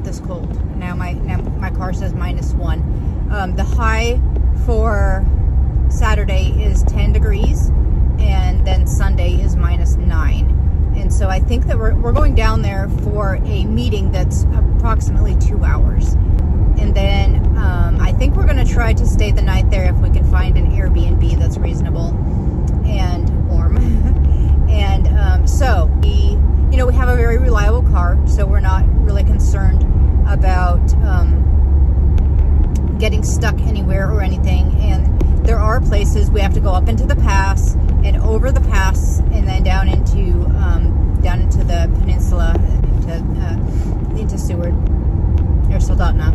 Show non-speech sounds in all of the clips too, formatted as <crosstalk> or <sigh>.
about this cold. Now my now my car says minus one. Um, the high for Saturday is 10 degrees, and then Sunday is minus nine. And so I think that we're, we're going down there for a meeting that's approximately two hours. And then um, I think we're going to try to stay the night there if we can find an Airbnb that's reasonable and warm. <laughs> and um, so we, we have a very reliable car, so we're not really concerned about um, getting stuck anywhere or anything. And there are places we have to go up into the pass and over the pass and then down into um, down into the peninsula into uh, into Seward or Soldotna.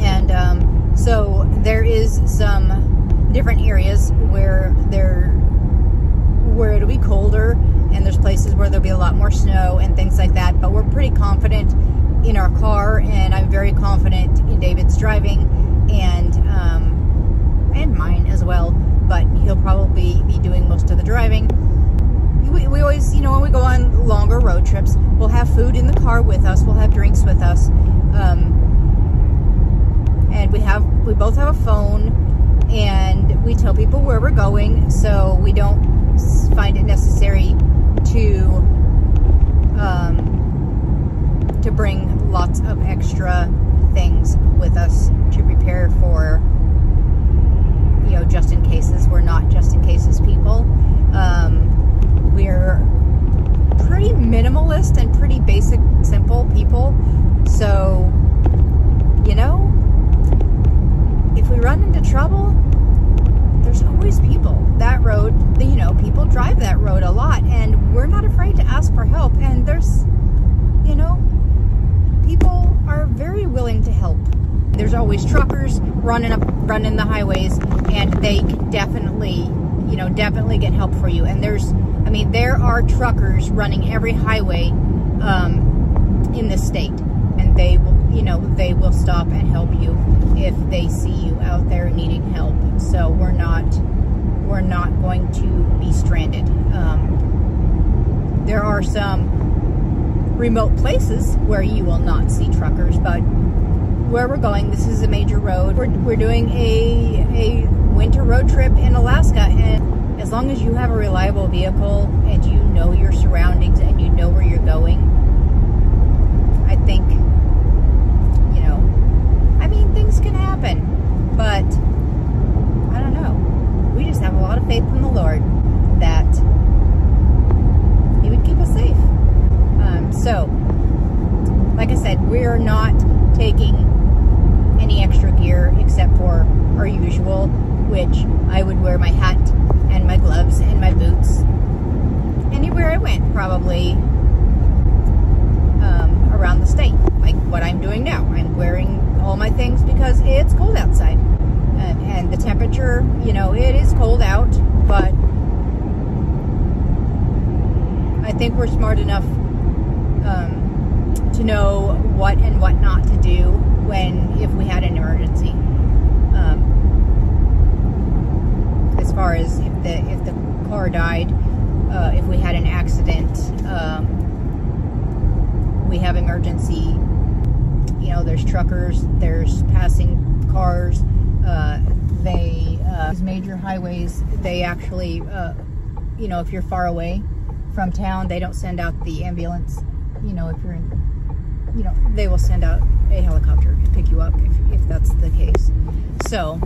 And um, so there is some different areas where there where it'll be colder and there's places where there'll be a lot more snow and things like that. But we're pretty confident in our car and I'm very confident in David's driving and um, and mine as well. But he'll probably be doing most of the driving. We, we always, you know, when we go on longer road trips, we'll have food in the car with us. We'll have drinks with us. Um, and we have we both have a phone and we tell people where we're going so we don't find it necessary to um, to bring lots of extra things with us to prepare for you know just in cases. We're not just in cases people. Um, we're pretty minimalist and pretty basic simple people. So you know if we run into trouble, always people. That road, you know, people drive that road a lot, and we're not afraid to ask for help. And there's, you know, people are very willing to help. There's always truckers running up, running the highways, and they definitely, you know, definitely get help for you. And there's, I mean, there are truckers running every highway um, in this state, and they will, you know, they will stop and help you if they see you out there needing help. So we're not we're not going to be stranded. Um, there are some remote places where you will not see truckers, but where we're going, this is a major road. We're, we're doing a, a winter road trip in Alaska, and as long as you have a reliable vehicle and you know your surroundings and you know where you're going, I think things can happen. But I don't know. We just have a lot of faith in the Lord that He would keep us safe. Um, so, like I said, we're not taking any extra gear except for our usual, which I would wear my hat and my gloves and my boots anywhere I went, probably um, around the state, like what I'm doing now. I'm wearing all my things because it's cold outside. And, and the temperature, you know, it is cold out, but I think we're smart enough um, to know what and what not to do when, if we had an emergency. Um, as far as if the, if the car died, uh, if we had an accident, um, we have emergency you know, there's truckers, there's passing cars. Uh, they, uh, these major highways, they actually, uh, you know, if you're far away from town, they don't send out the ambulance. You know, if you're in, you know, they will send out a helicopter to pick you up if, if that's the case. So,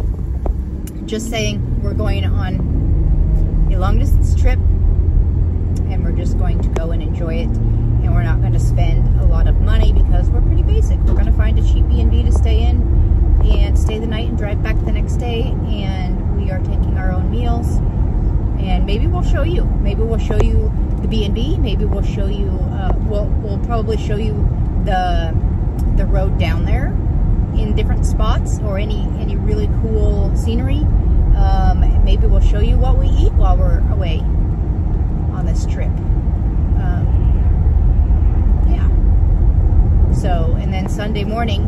just saying, we're going on a long distance trip and we're just going to go and enjoy it and we're not going to spend a lot of money because we're pretty basic. We're going to find a cheap B&B to stay in and stay the night and drive back the next day and we are taking our own meals and maybe we'll show you. Maybe we'll show you the B and B. Maybe we'll show you. Uh, we'll we'll probably show you the the road down there in different spots or any any really cool scenery. Um, maybe we'll show you what we eat while we're away on this trip. Um, yeah. So and then Sunday morning.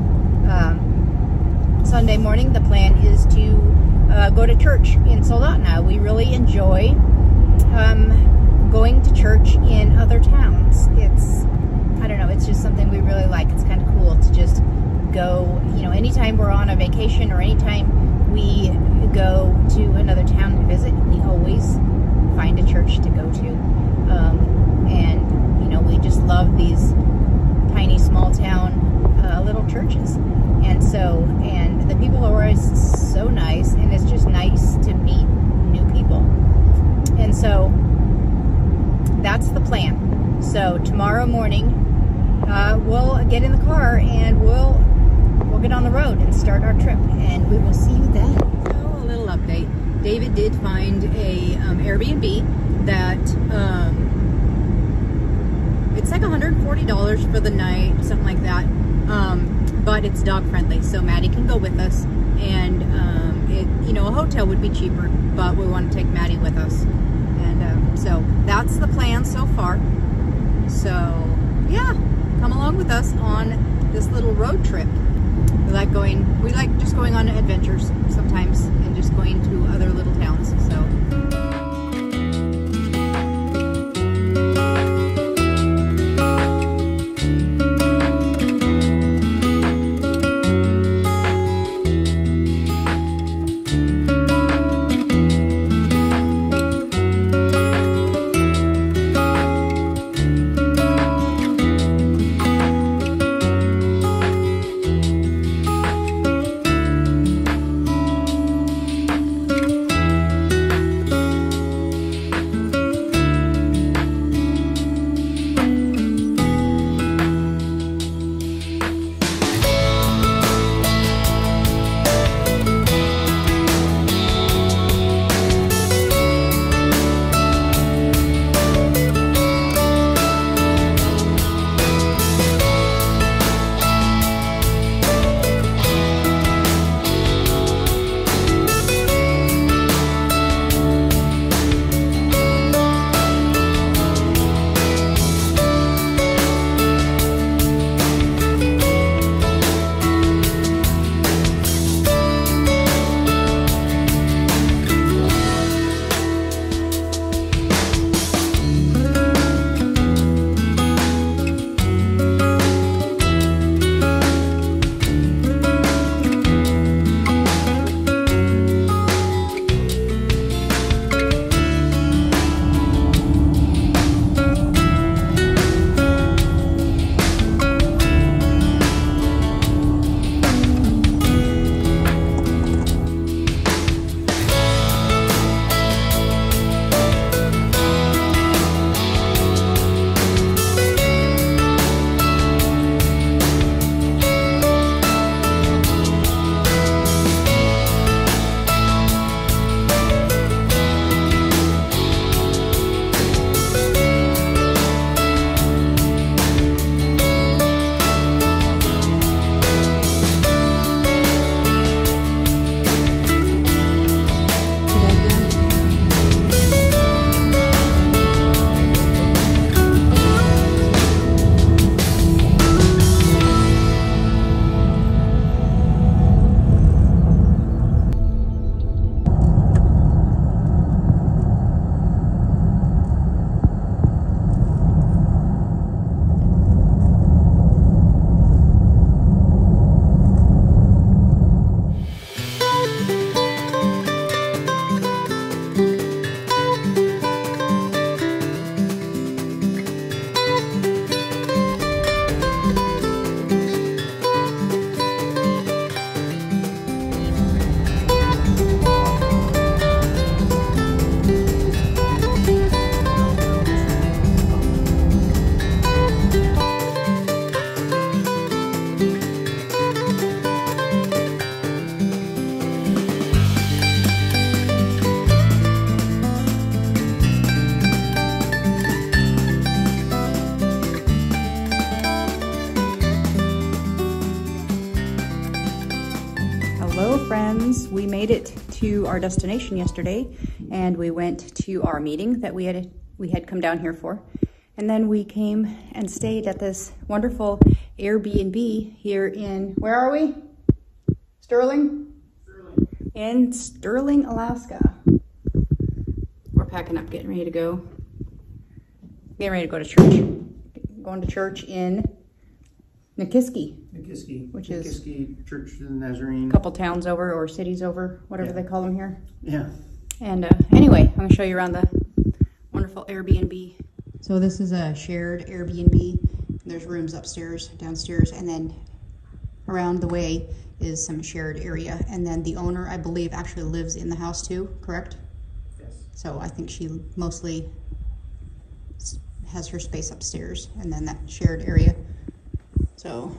Um, Sunday morning, the plan is to uh, go to church in Soldotna. We really enjoy um, going to church in other towns. It's, I don't know, it's just something we really like. It's kind of cool to just go, you know, anytime we're on a vacation or anytime we go to another town to visit, we always find a church to go to. Um, and, you know, we just love these tiny small town uh, little churches. And so, and the people are always so nice, and it's just nice to meet new people. And so, that's the plan. So tomorrow morning, uh, we'll get in the car and we'll we'll get on the road and start our trip, and we will see you then. Little update: David did find a um, Airbnb that. Um, it's like $140 for the night, something like that. Um, but it's dog friendly, so Maddie can go with us. And um, it, you know, a hotel would be cheaper, but we want to take Maddie with us. And um, so that's the plan so far. So yeah, come along with us on this little road trip. We like going, we like just going on adventures sometimes and just going to other little towns. So. Made it to our destination yesterday and we went to our meeting that we had we had come down here for. And then we came and stayed at this wonderful Airbnb here in where are we? Sterling? Sterling. In Sterling, Alaska. We're packing up, getting ready to go. Getting ready to go to church. Going to church in Nikiski. Nikiski. Which is- Nikiski Church of the Nazarene. A couple towns over or cities over, whatever Yeah. they call them here. Yeah. And uh, anyway, I'm gonna show you around the wonderful Airbnb. So this is a shared Airbnb. There's rooms upstairs, downstairs, and then around the way is some shared area. And then the owner, I believe, actually lives in the house too, correct? Yes. So I think she mostly s- has her space upstairs and then that shared area. So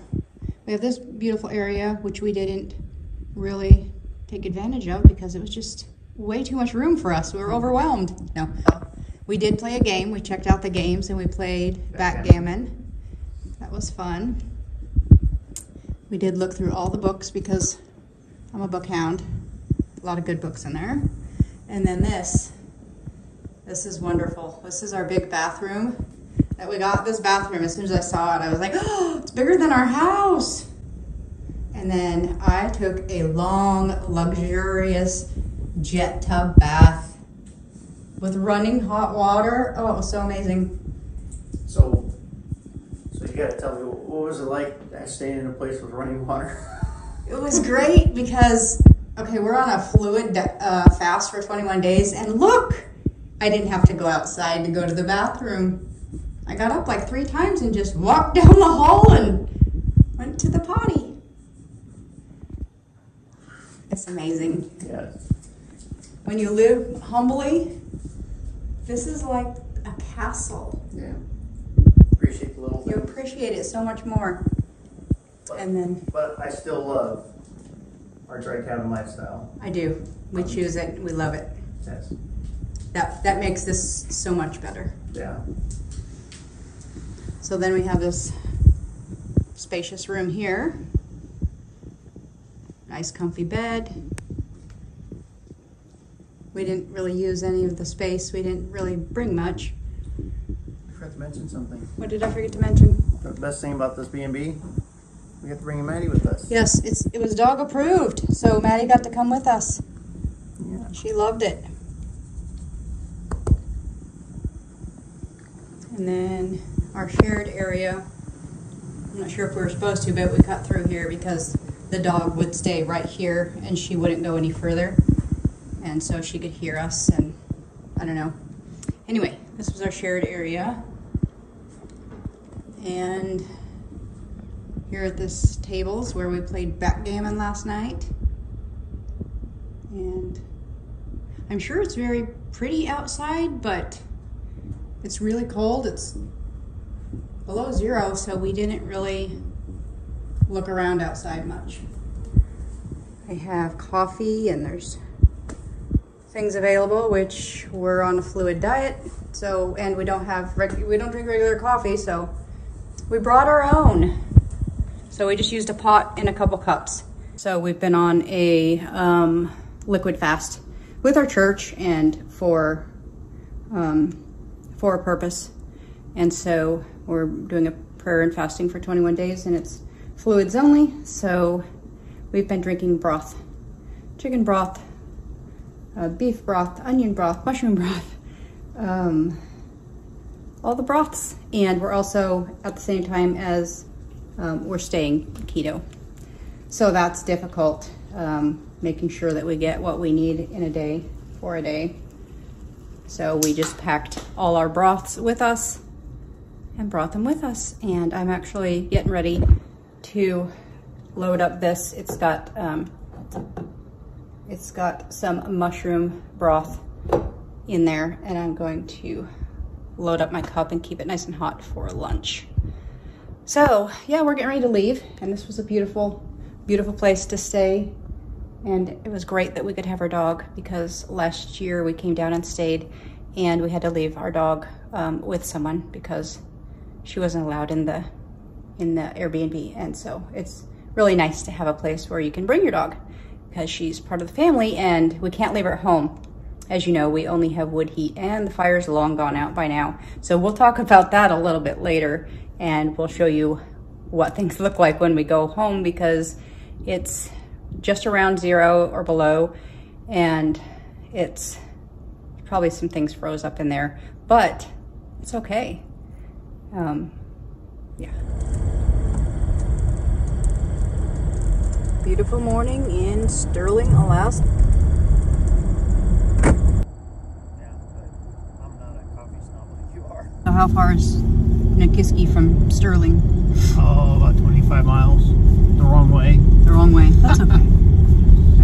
we have this beautiful area, which we didn't really take advantage of because it was just way too much room for us. We were overwhelmed. No. We did play a game. We checked out the games and we played backgammon. That was fun. We did look through all the books because I'm a book hound. A lot of good books in there. And then this, this is wonderful. This is our big bathroom that we got. This bathroom, as soon as I saw it, I was like, oh, it's bigger than our house. And then I took a long, luxurious jet tub bath with running hot water. Oh, it was so amazing. So, so you gotta tell me, what was it like staying in a place with running water? <laughs> It was great because, okay, we're on a fluid uh, fast for 21 days, and look, I didn't have to go outside to go to the bathroom. I got up like three times and just walked <laughs> down the hall and went to the potty. It's amazing. yeah. When you live humbly, this is like a castle. Yeah. Appreciate the little You things. appreciate it so much more. And then But I still love our dry cabin lifestyle. I do. We um, choose it. We love it. Yes. That that makes this so much better. Yeah. So then we have this spacious room here. Nice comfy bed. We didn't really use any of the space. We didn't really bring much. I forgot to mention something. What did I forget to mention? The best thing about this B&B, we got to bring Maddie with us. Yes, it's it was dog approved. So Maddie got to come with us. Yeah. She loved it. And then our shared area, I'm not sure if we were supposed to, but we cut through here because the dog would stay right here and she wouldn't go any further. And so she could hear us and I don't know. Anyway, this was our shared area. And here at this tables where we played backgammon last night. And I'm sure it's very pretty outside, but it's really cold. It's below zero, so we didn't really look around outside much. I have coffee and there's things available, which we're on a fluid diet. So, and we don't have we don't drink regular coffee, so we brought our own. So we just used a pot and a couple cups. So we've been on a um, liquid fast with our church and for um, for a purpose. And so we're doing a prayer and fasting for 21 days, and it's fluids only. So we've been drinking broth, chicken broth, uh, beef broth, onion broth, mushroom broth, um, all the broths. And we're also at the same time as um, we're staying keto. So that's difficult, um, making sure that we get what we need in a day for a day. So we just packed all our broths with us and brought them with us. And I'm actually getting ready to load up this. It's got, um, it's got some mushroom broth in there and I'm going to load up my cup and keep it nice and hot for lunch. So yeah, we're getting ready to leave and this was a beautiful, beautiful place to stay. And it was great that we could have our dog because last year we came down and stayed and we had to leave our dog um, with someone because she wasn't allowed in the in the Airbnb. And so it's really nice to have a place where you can bring your dog because she's part of the family and we can't leave her at home. As you know, we only have wood heat and the fire's long gone out by now. So we'll talk about that a little bit later and we'll show you what things <laughs> look like when we go home because it's just around zero or below and it's probably some things froze up in there, but it's okay. Um, yeah. Beautiful morning in Sterling, Alaska. Yeah, I'm not a coffee snob you are. So how far is Nikiski from Sterling? Oh, about 25 miles. The wrong way. The wrong way. That's okay. <laughs> I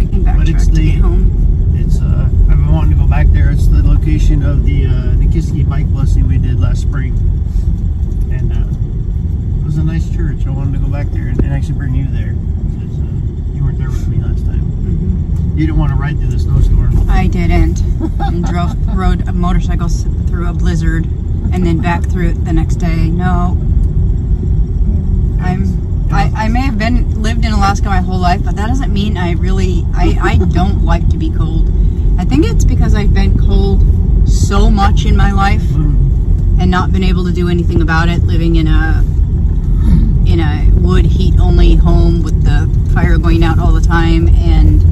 can backtrack But it's to the- get home. It's uh, I've been wanting to go back there. It's the location of the uh, Nikiski bike blessing we did last spring, and it was a nice church. I wanted to go back there and, and actually bring you there because uh, you weren't there with me last time. Mhm. You didn't want to ride through the snowstorm. I didn't. and <laughs> drove, rode a motorcycle through a blizzard and then back through it the next day. No. I'm, I, I may have been, lived in Alaska my whole life, but that doesn't mean I really, I, I <laughs> don't like to be cold. I think it's because I've been cold so much in my life Mm. and not been able to do anything about it, living in a, in a wood heat only home with the fire going out all the time and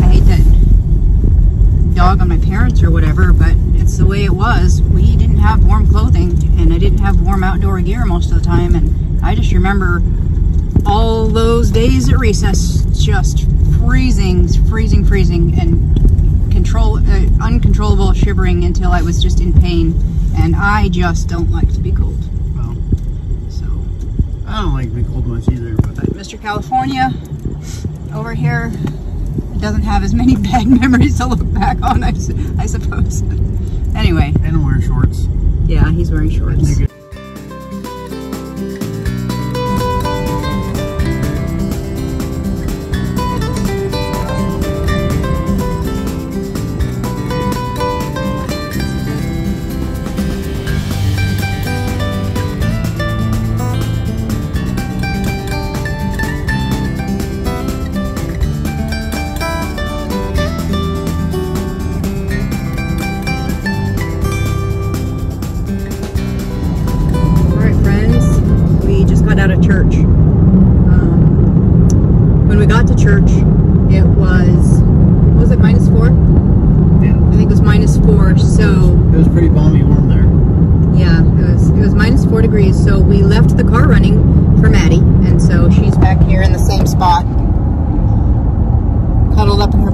I hate to dog on my parents or whatever, but it's the way it was. We didn't have warm clothing and I didn't have warm outdoor gear most of the time. And I just remember all those days at recess just freezing, freezing, freezing, and control, uh, uncontrollable shivering until I was just in pain. And I just don't like to be cold. I don't like to be cold much either, but Mr. California over here doesn't have as many <laughs> bad memories to look back on, I, I suppose. Anyway, and wearing shorts. yeah, he's wearing shorts.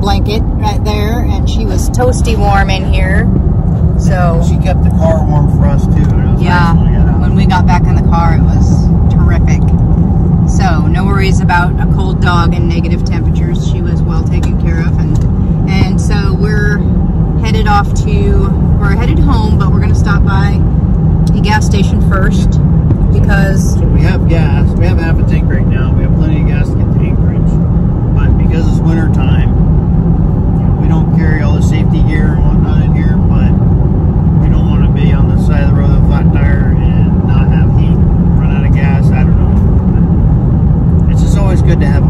Blanket right there, and she was toasty warm in here, so... She kept the car warm for us too. and it was Yeah, nice when we got when we got back in the car, it was terrific. So no worries about a cold dog and negative temperatures. She was well taken care of, and and so we're headed off to we're headed home, but we're gonna stop by a gas station first because So we have gas. We have half a tank right now. We have plenty of gas to get to Anchorage. But because it's winter time, you know, we don't carry all the safety gear and whatnot in here. But we don't want to be on the side of the road with a flat tire and not have heat, run out of gas. I don't know. But it's just always good to have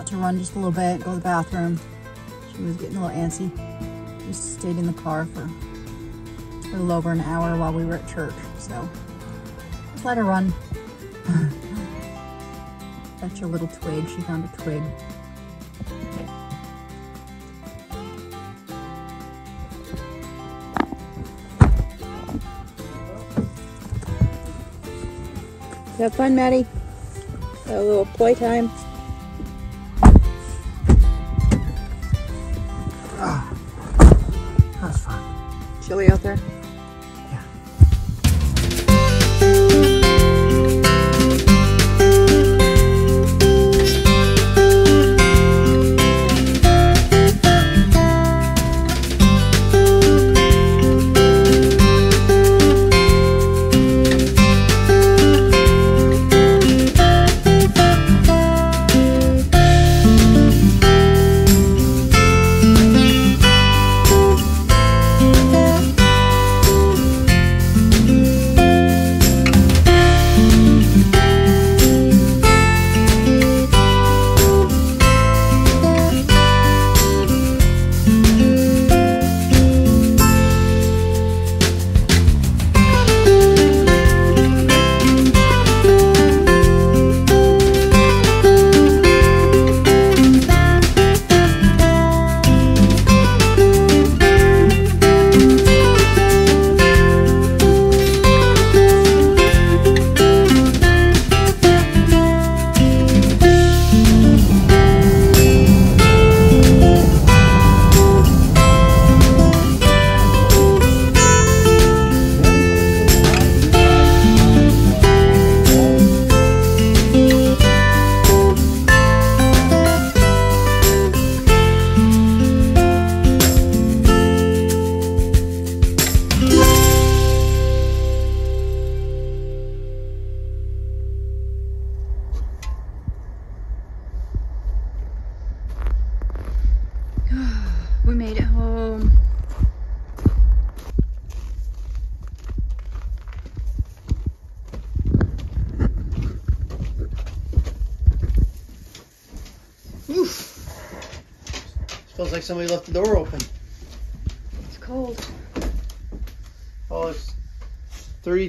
out to run just a little bit, go to the bathroom. She was getting a little antsy. Just stayed in the car for a little over an hour while we were at church. So just let her run. <laughs> That's a little twig. She found a twig. Have fun, Maddie. A little playtime. Chilly out there.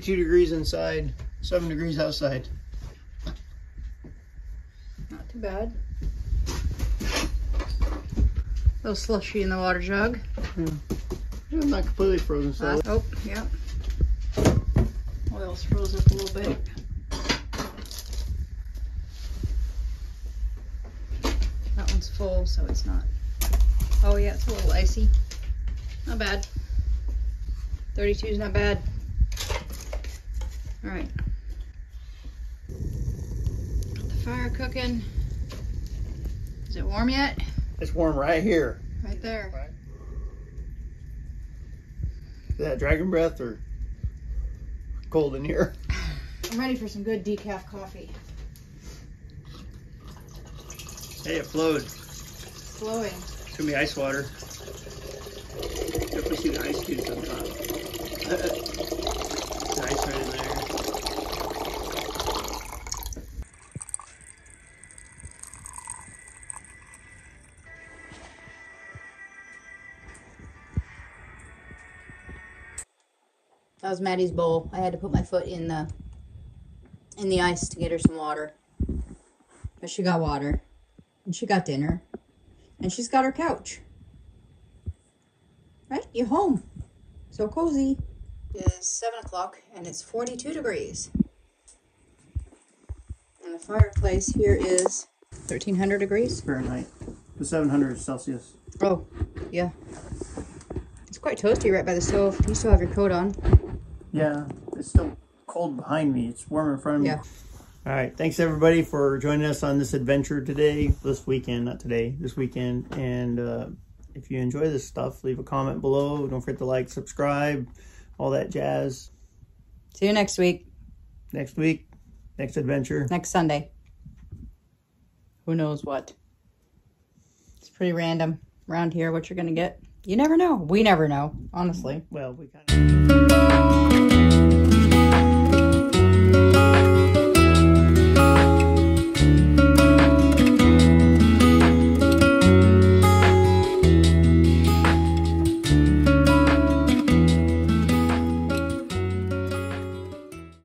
32 degrees inside, 7 degrees outside. Not too bad. A little slushy in the water jug. Yeah, not completely frozen Uh, oh, yeah. Oil's froze up a little bit. That one's full, so it's not. Oh yeah, it's a little icy. Not bad. 32 is not bad. All right. Got the fire cooking. Is it warm yet? It's warm right here. Right there. Is that dragon breath or cold in here? I'm ready for some good decaf coffee. Hey, it flowed. Flowing. It's gonna be ice water. Definitely see the ice cubes on top. <laughs> was Maddie's bowl. I had to put my foot in the in the ice to get her some water. But she got water. And she got dinner. And she's got her couch. Right? You're home. So cozy. It is seven o'clock and it's forty-two degrees. And the fireplace here is thirteen hundred degrees. Fahrenheit. The 700 Celsius. Oh, yeah. It's quite toasty right by the stove. You still have your coat on. Yeah, it's still cold behind me. It's warm in front of me. Yeah. All right. Thanks everybody for joining us on this adventure today, this weekend, not today, this weekend. And uh, if you enjoy this stuff, leave a comment below. Don't forget to like, subscribe, all that jazz. See you next week. Next week, next adventure. next Sunday. Who knows what? It's pretty random around here what you're going to get. You never know. We never know, honestly. Well, we kind of.